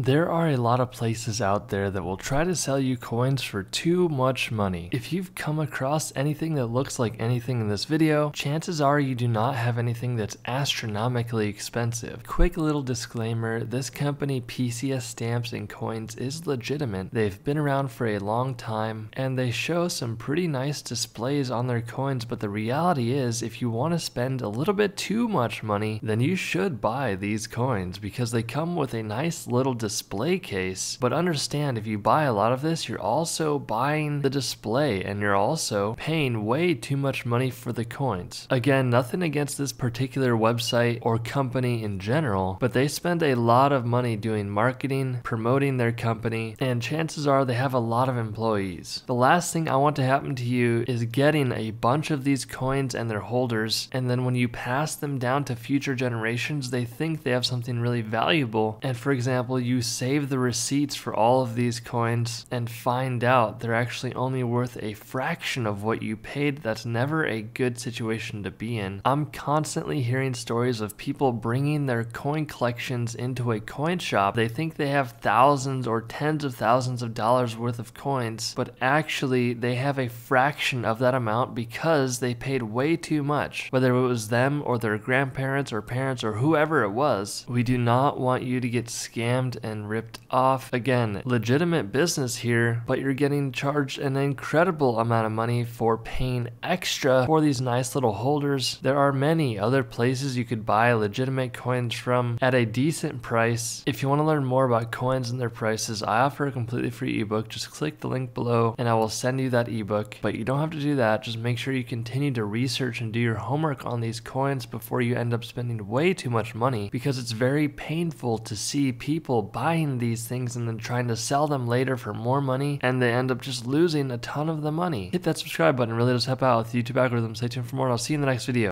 There are a lot of places out there that will try to sell you coins for too much money. If you've come across anything that looks like anything in this video, chances are you do not have anything that's astronomically expensive. Quick little disclaimer, this company PCS Stamps and Coins is legitimate. They've been around for a long time and they show some pretty nice displays on their coins, but the reality is if you want to spend a little bit too much money, then you should buy these coins because they come with a nice little display display case. But understand, if you buy a lot of this, you're also buying the display and you're also paying way too much money for the coins. Again, nothing against this particular website or company in general, but they spend a lot of money doing marketing, promoting their company, and chances are they have a lot of employees. The last thing I want to happen to you is getting a bunch of these coins and their holders, and then when you pass them down to future generations, they think they have something really valuable. And for example, you save the receipts for all of these coins and find out they're actually only worth a fraction of what you paid, that's never a good situation to be in. I'm constantly hearing stories of people bringing their coin collections into a coin shop. They think they have thousands or tens of thousands of dollars worth of coins, but actually they have a fraction of that amount because they paid way too much. Whether it was them or their grandparents or parents or whoever it was, we do not want you to get scammed and ripped off. Again, legitimate business here, but you're getting charged an incredible amount of money for paying extra for these nice little holders. There are many other places you could buy legitimate coins from at a decent price. If you want to learn more about coins and their prices, I offer a completely free ebook. Just click the link below and I will send you that ebook. But you don't have to do that. Just make sure you continue to research and do your homework on these coins before you end up spending way too much money because it's very painful to see people buying these things and then trying to sell them later for more money and they end up just losing a ton of the money. Hit that subscribe button, really does help out with the YouTube algorithm. Stay tuned for more and I'll see you in the next video.